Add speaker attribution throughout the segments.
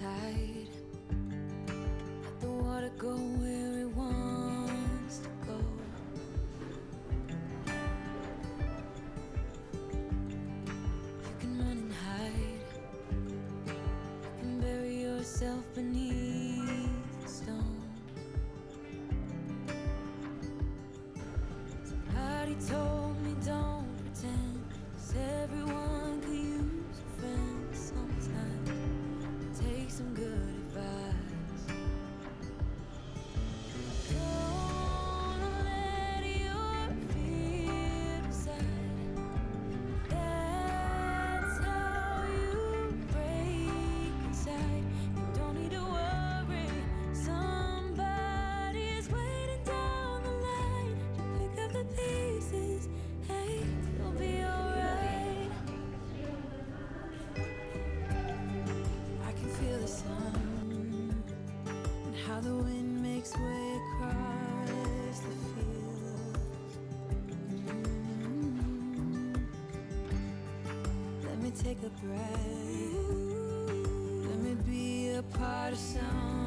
Speaker 1: tide. Let the water go where it wants to go. You can run and hide. You can bury yourself beneath. take a breath. Let me be a part of some.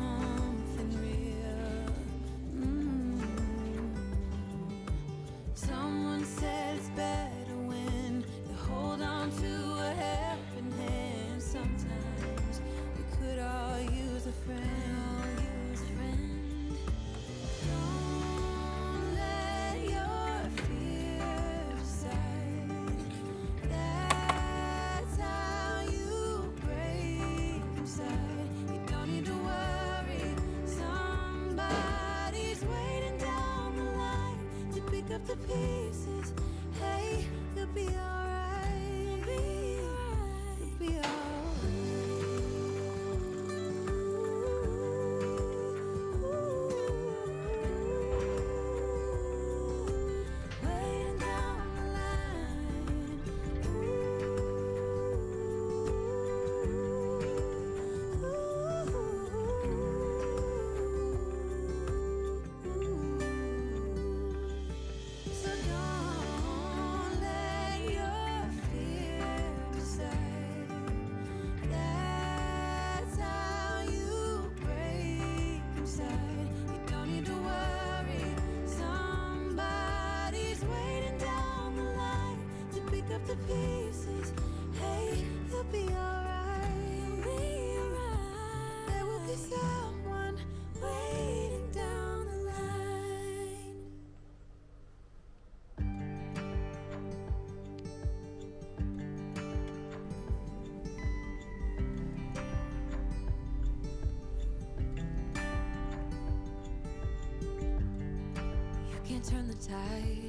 Speaker 1: the pieces. Hey, could be alright. tight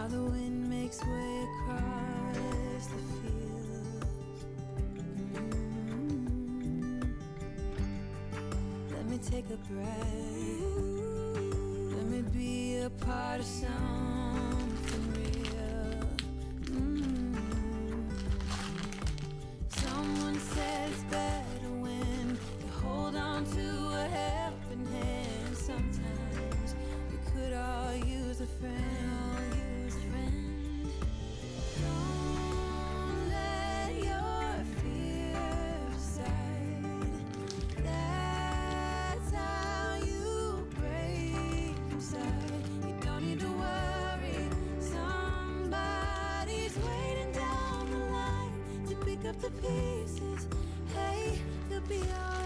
Speaker 1: How the wind makes way across the field. Let me take a breath. Let me be a part of some. pieces. Hate to be all.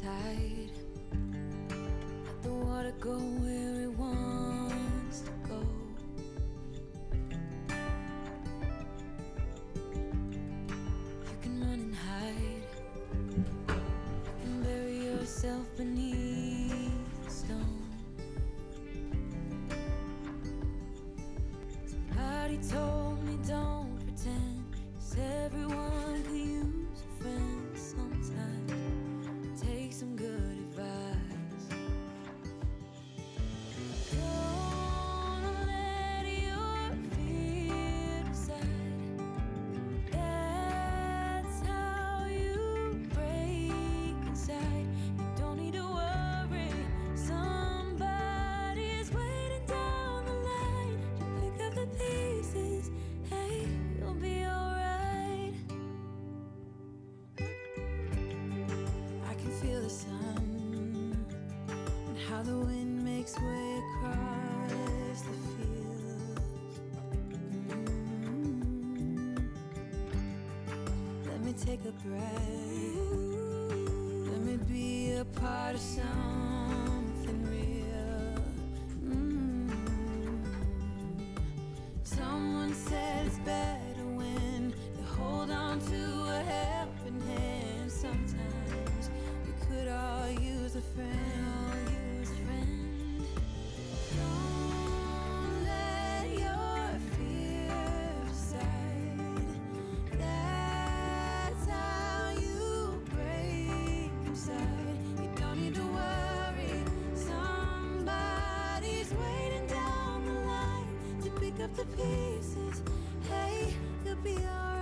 Speaker 1: tide. Let the water go where it wants to go. You can run and hide, you can bury yourself beneath. How the wind makes way across the field. Mm-hmm. Let me take a breath. Let me be a part of sound. up the pieces. Hey, you'll be alright.